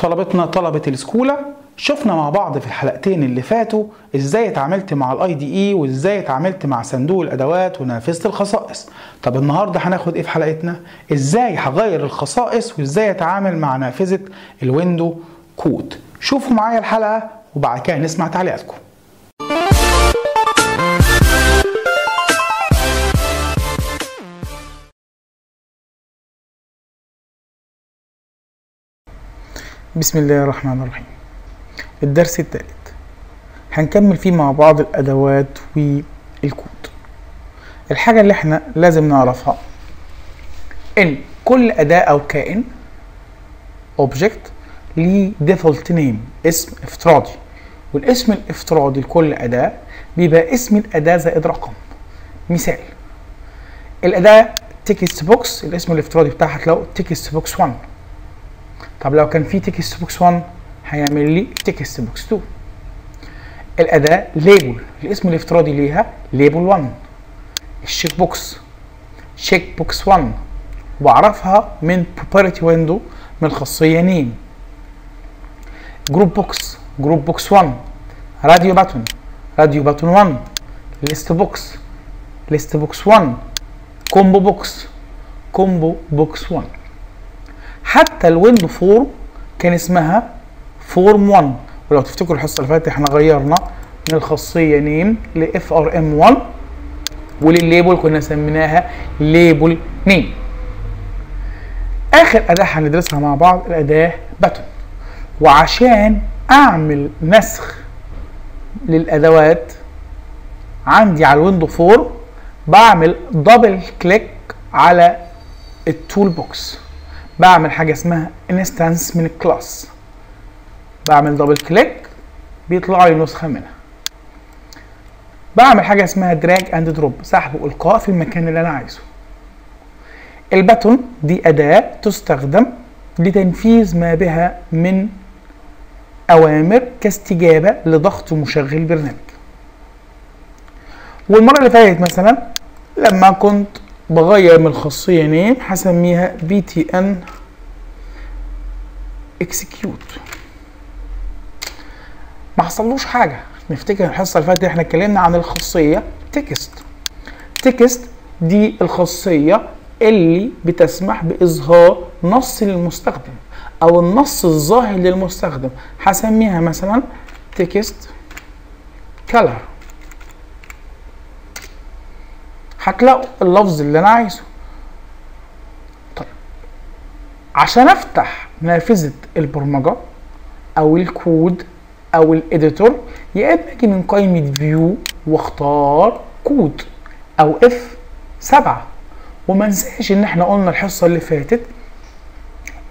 طلبتنا طلبة السكولة. شفنا مع بعض في الحلقتين اللي فاتوا إزاي اتعاملت مع ال IDE وإزاي اتعاملت مع صندوق الأدوات ونافذة الخصائص. طب النهارده هناخد إيه في حلقتنا؟ إزاي هغير الخصائص وإزاي أتعامل مع نافذة ال window code؟ شوفوا معايا الحلقة وبعد كده نسمع تعليقاتكم. بسم الله الرحمن الرحيم. الدرس الثالث. هنكمل فيه مع بعض الأدوات والكود. الحاجة اللي إحنا لازم نعرفها. إن كل أداة أو كائن object ليه default name اسم افتراضي. والاسم الافتراضي لكل أداة بيبقى اسم الأداة زائد رقم. مثال. الأداة text box الاسم الافتراضي بتاعها هتلاقوا text box 1 طب لو كان في text box 1 هيعمل لي text box 2 الأداة label الاسم الافتراضي ليها label 1 ال check box check box 1 وأعرفها من property window من الخاصيه name group box group box 1 radio button radio button 1 list box list box 1 combo box combo box 1 حتى ال window form كان اسمها form 1 ولو تفتكروا الحصة اللي فاتت إحنا غيرنا من الخاصية name ل FRM 1 ولل label كنا سميناها label name. آخر أداة هندرسها مع بعض الأداة button. وعشان أعمل نسخ للأدوات عندي على ال window form بعمل double click على ال toolbox بعمل حاجة اسمها instance من ال class بعمل double click بيطلع لي نسخة منها. بعمل حاجة اسمها drag and drop سحب والقاء في المكان اللي أنا عايزه. ال button دي أداة تستخدم لتنفيذ ما بها من أوامر كاستجابة لضغط مشغل برنامج. والمرة اللي فاتت مثلا لما كنت بغير من الخاصية name هسميها ان execute ما حصلوش حاجة. نفتكر الحصة اللي فاتت إحنا اتكلمنا عن الخاصية text، text دي الخاصية اللي بتسمح بإظهار نص للمستخدم أو النص الظاهر للمستخدم. هسميها مثلا text color هتلاقوا اللفظ اللي أنا عايزه. طيب عشان أفتح نافذة البرمجة أو الكود أو ال editor يا إما أجي من قائمة view واختار كود أو F 7 وما انساش إن إحنا قلنا الحصة اللي فاتت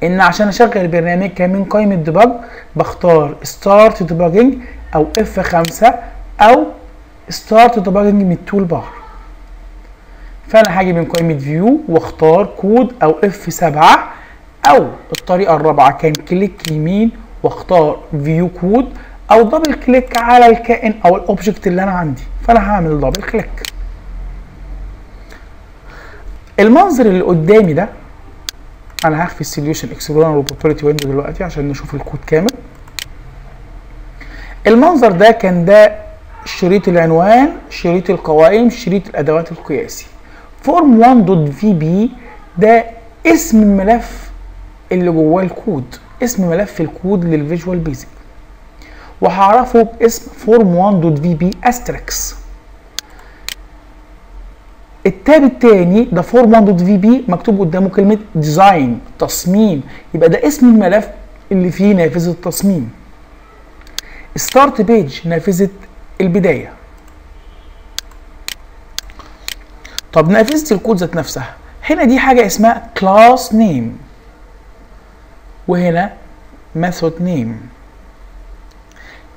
إن عشان أشغل البرنامج كان من قائمة debug بختار start debugging أو F 5 أو start debugging من ال toolbar فأنا هاجي من قائمة view واختار كود أو F 7 أو الطريقة الرابعة. كان click يمين واختار view code أو double click على الكائن أو ال object اللي أنا عندي. فأنا هعمل double click المنظر اللي قدامي ده أنا هخفي ال solution explorer و property window دلوقتي عشان نشوف الكود كامل. المنظر ده كان ده شريط العنوان شريط القوائم شريط الأدوات القياسي. form 1.vb ده اسم الملف اللي جواه الكود. اسم ملف الكود لل Visual Basic وهعرفه باسم form 1.vb asterisks ال tab التاني ده form 1.vb مكتوب قدامه كلمة design تصميم. يبقى ده اسم الملف اللي فيه نافذة التصميم. start page نافذة البداية. طب نافذة الكود ذات نفسها. هنا دي حاجة اسمها class name وهنا method name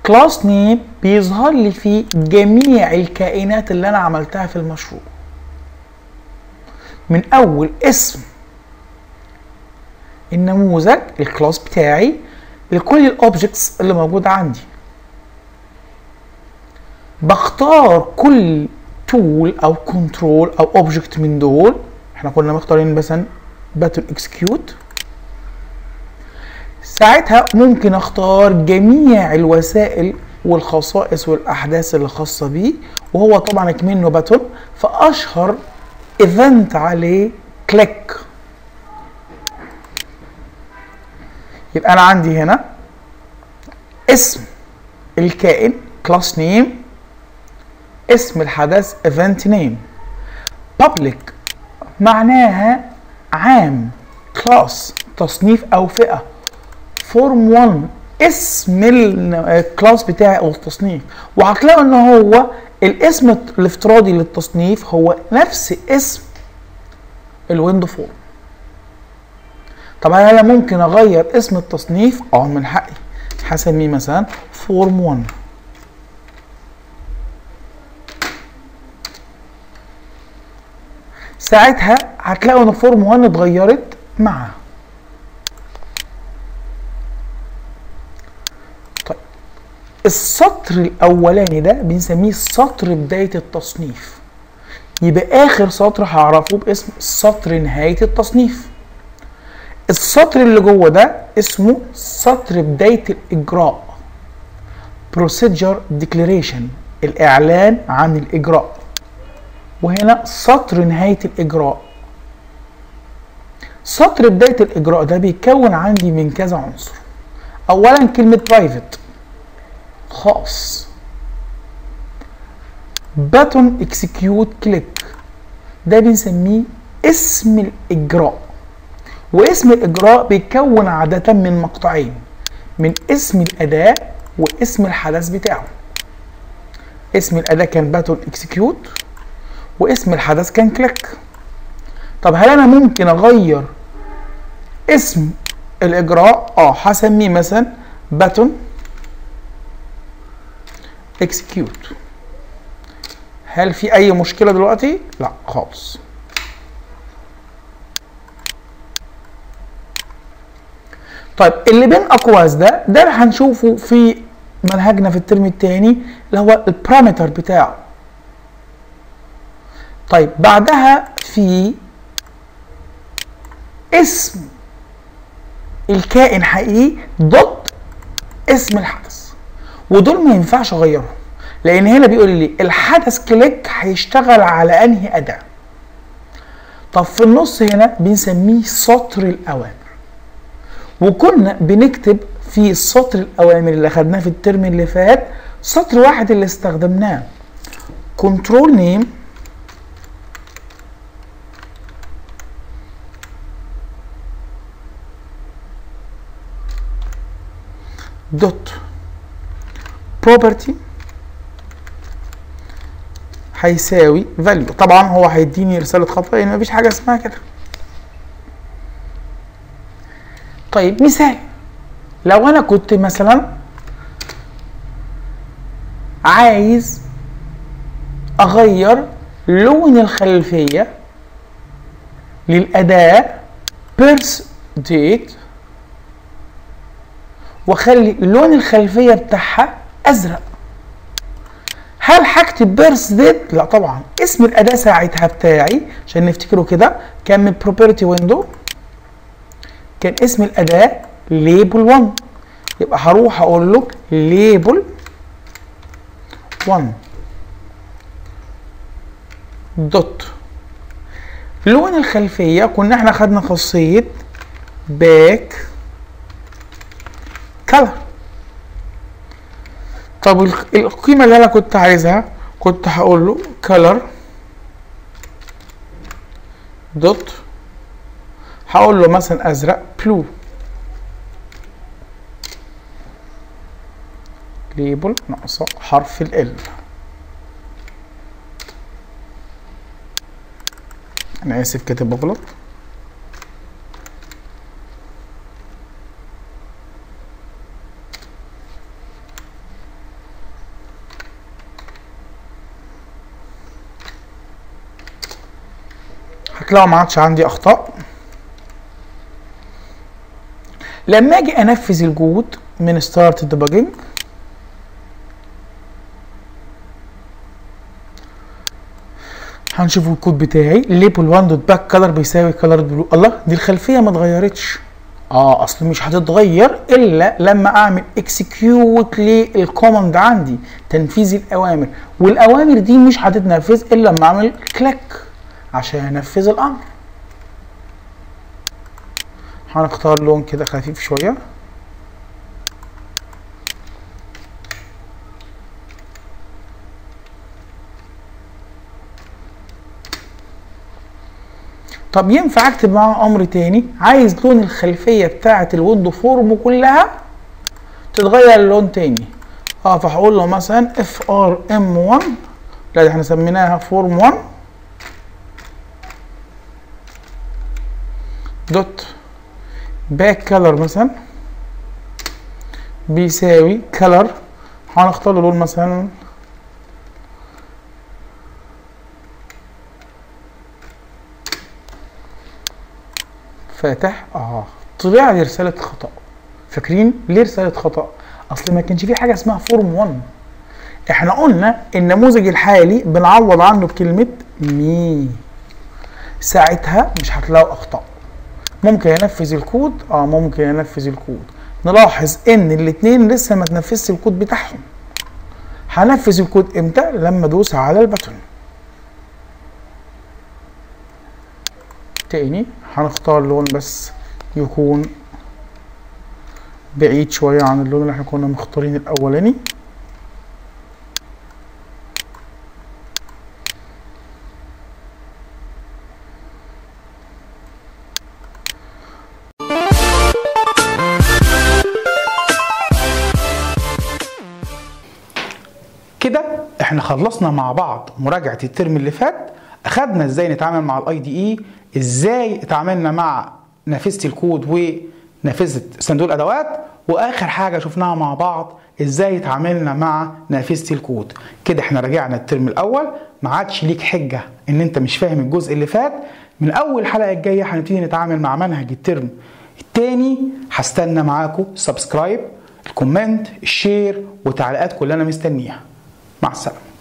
class name بيظهر لي فيه جميع الكائنات اللي أنا عملتها في المشروع. من أول اسم النموذج ال class بتاعي لكل ال objects اللي موجودة عندي. بختار كل tool أو control أو object من دول. إحنا كنا مختارين مثلا button execute ساعتها ممكن أختار جميع الوسائل والخصائص والأحداث اللي خاصه بيه وهو طبعا كمنه button فأشهر event عليه click يبقى أنا عندي هنا اسم الكائن class name اسم الحدث event name. Public معناها عام class تصنيف أو فئة. form 1 اسم ال class بتاعي أو التصنيف. وهتلاقوا إن هو الاسم الافتراضي للتصنيف هو نفس اسم ال window form طب أنا ممكن أغير اسم التصنيف؟ آه من حقي. هسميه مثلا form 1 ساعتها هتلاقوا ان form 1 اتغيرت معاه. طيب السطر الاولاني ده بنسميه سطر بداية التصنيف. يبقى آخر سطر هعرفه باسم سطر نهاية التصنيف. السطر اللي جوه ده اسمه سطر بداية الإجراء. Procedure declaration الإعلان عن الإجراء. وهنا سطر نهاية الإجراء. سطر بداية الإجراء ده بيتكون عندي من كذا عنصر. اولا كلمة private خاص. button execute click ده بنسميه اسم الإجراء. واسم الإجراء بيتكون عادة من مقطعين. من اسم الأداة واسم الحدث بتاعه. اسم الأداة كان button execute واسم الحدث كان click طب هل أنا ممكن أغير اسم الإجراء؟ آه هسميه مثلا button execute. هل في أي مشكلة دلوقتي؟ لا خالص. طيب اللي بين اقواس ده ده هنشوفه في منهجنا في الترم الثاني اللي هو ال parameter بتاعه. طيب بعدها في اسم الكائن حقيقي dot اسم الحدث. ودول ما ينفعش أغيرهم لأن هنا بيقول لي الحدث click هيشتغل على أنهي أداة. طب في النص هنا بنسميه سطر الأوامر. وكنا بنكتب في السطر الأوامر اللي خدناه في الترم اللي فات سطر واحد اللي استخدمناه. control name dot property هيساوي value طبعا هو هيديني رسالة خطأ لأن مفيش حاجة اسمها كده. طيب مثال. لو أنا كنت مثلا عايز أغير لون الخلفية للأداة birth date واخلي لون الخلفية بتاعها أزرق. هل هكتب birth date لا طبعا. اسم الأداة ساعتها بتاعي عشان نفتكره كده. كان من property window كان اسم الأداة label 1 يبقى هروح أقول له label 1 dot لون الخلفية كنا إحنا خدنا خاصية back color طب القيمة اللي أنا كنت عايزها كنت هقول له color dot هقول له مثلا أزرق blue. label ناقصة حرف ال أنا آسف كاتب غلط هتلاقوا ما عادش عندي أخطاء. لما أجي أنفذ الكود من start debugging هنشوف الكود بتاعي. label 1 dot back color بيساوي color blue الله دي الخلفية ما اتغيرتش. آه أصل مش هتتغير إلا لما أعمل execute لل command عندي تنفيذ الأوامر. والأوامر دي مش هتتنفذ إلا لما أعمل click عشان انفذ الأمر. هنختار لون كده خفيف شوية. طب ينفع أكتب معاه أمر تاني؟ عايز لون الخلفية بتاعة ال window form كلها تتغير للون تاني. آه فهقول له مثلا FRM 1 لا إحنا سميناها form 1 dot back color مثلا. بيساوي color هنختار له لون مثلا. فاتح. آه. طلع لي رسالة خطأ. فاكرين ليه رسالة خطأ؟ أصل ما كانش في حاجة اسمها form 1 إحنا قلنا النموذج الحالي بنعوض عنه بكلمة Me ساعتها مش هتلاقوا أخطاء. ممكن ينفذ الكود؟ آه ممكن ينفذ الكود. نلاحظ إن الاثنين لسه ما تنفذش الكود بتاعهم. هنفذ الكود إمتى؟ لما ادوس على ال button تاني هنختار لون بس يكون بعيد شوية عن اللون اللي إحنا كنا مختارين الأولاني. خلصنا مع بعض مراجعة الترم اللي فات أخدنا إزاي نتعامل مع ال IDE إزاي اتعاملنا مع نافذة الكود ونافذة صندوق الأدوات وآخر حاجة شفناها مع بعض إزاي اتعاملنا مع نافذة الكود. كده إحنا راجعنا الترم الأول ما عادش ليك حجة إن أنت مش فاهم الجزء اللي فات. من أول حلقة الجاية هنبتدي نتعامل مع منهج الترم التاني. هستنى معاكم subscribe ال comment ال share والتعليقات كلنا مستنيها. مع السلامة.